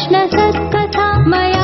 कृष्णसत्कथा मया